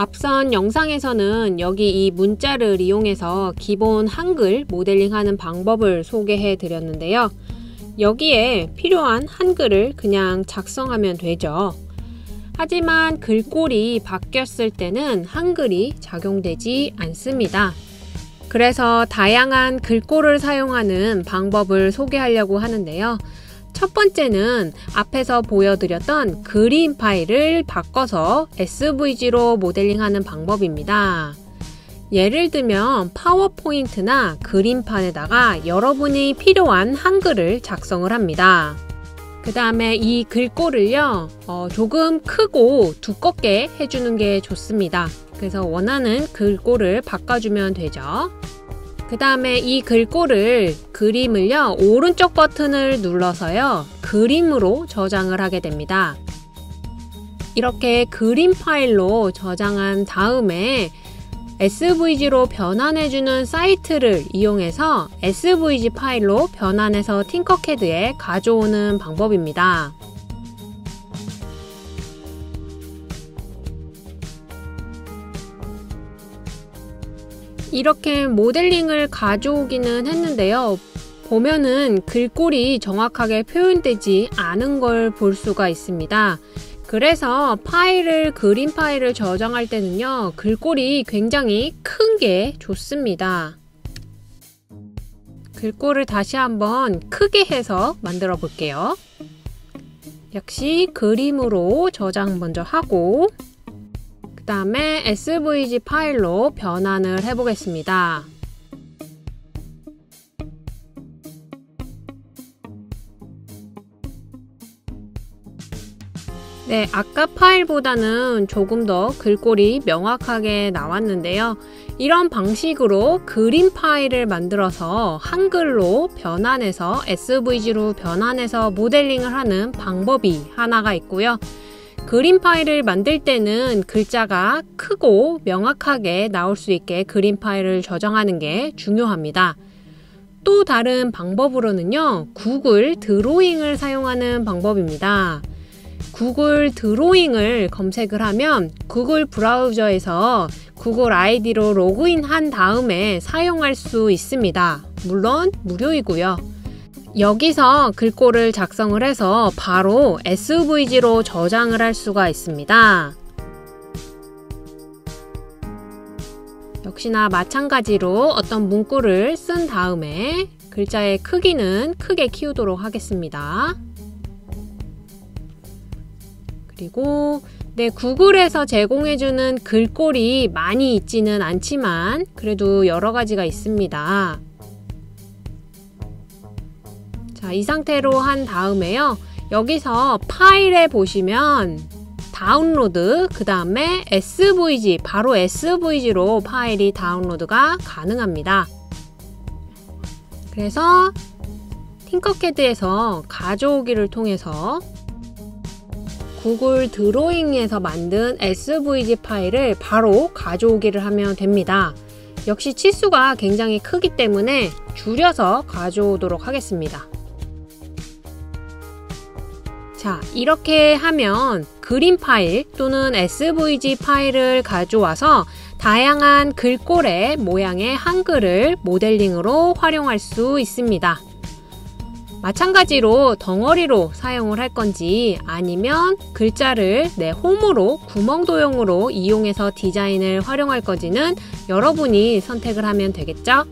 앞선 영상에서는 여기 이 문자를 이용해서 기본 한글 모델링하는 방법을 소개해 드렸는데요. 여기에 필요한 한글을 그냥 작성하면 되죠. 하지만 글꼴이 바뀌었을 때는 한글이 작용되지 않습니다. 그래서 다양한 글꼴을 사용하는 방법을 소개하려고 하는데요. 첫 번째는 앞에서 보여드렸던 그림 파일을 바꿔서 SVG로 모델링하는 방법입니다. 예를 들면 파워포인트나 그림판에다가 여러분이 필요한 한글을 작성을 합니다. 그 다음에 이 글꼴을요, 어, 조금 크고 두껍게 해주는 게 좋습니다. 그래서 원하는 글꼴을 바꿔주면 되죠. 그 다음에 이 글꼴을 그림을요 오른쪽 버튼을 눌러서요 그림으로 저장을 하게 됩니다 이렇게 그림 파일로 저장한 다음에 SVG로 변환해주는 사이트를 이용해서 SVG 파일로 변환해서 팅커캐드에 가져오는 방법입니다. 이렇게 모델링을 가져오기는 했는데요. 보면은 글꼴이 정확하게 표현되지 않은 걸 볼 수가 있습니다. 그래서 파일을 그림 파일을 저장할 때는요. 글꼴이 굉장히 큰 게 좋습니다. 글꼴을 다시 한번 크게 해서 만들어 볼게요. 역시 그림으로 저장 먼저 하고 그 다음에 SVG 파일로 변환을 해보겠습니다. 네, 아까 파일보다는 조금 더 글꼴이 명확하게 나왔는데요. 이런 방식으로 그림 파일을 만들어서 한글로 변환해서 SVG로 변환해서 모델링을 하는 방법이 하나가 있고요. 그림 파일을 만들 때는 글자가 크고 명확하게 나올 수 있게 그림 파일을 저장하는 게 중요합니다. 또 다른 방법으로는요, 구글 드로잉을 사용하는 방법입니다. 구글 드로잉을 검색을 하면 구글 브라우저에서 구글 아이디로 로그인 한 다음에 사용할 수 있습니다. 물론 무료이고요. 여기서 글꼴을 작성을 해서 바로 SVG로 저장을 할 수가 있습니다. 역시나 마찬가지로 어떤 문구를 쓴 다음에 글자의 크기는 크게 키우도록 하겠습니다. 그리고 네, 구글에서 제공해주는 글꼴이 많이 있지는 않지만 그래도 여러 가지가 있습니다. 자, 이 상태로 한 다음에요. 여기서 파일에 보시면 다운로드, 그 다음에 SVG, 바로 SVG로 파일이 다운로드가 가능합니다. 그래서 팅커캐드에서 가져오기를 통해서 구글 드로잉에서 만든 SVG 파일을 바로 가져오기를 하면 됩니다. 역시 치수가 굉장히 크기 때문에 줄여서 가져오도록 하겠습니다. 자, 이렇게 하면 그림 파일 또는 SVG 파일을 가져와서 다양한 글꼴의 모양의 한글을 모델링으로 활용할 수 있습니다. 마찬가지로 덩어리로 사용을 할 건지 아니면 글자를 내 홈으로 구멍 도형으로 이용해서 디자인을 활용할 건지는 여러분이 선택을 하면 되겠죠?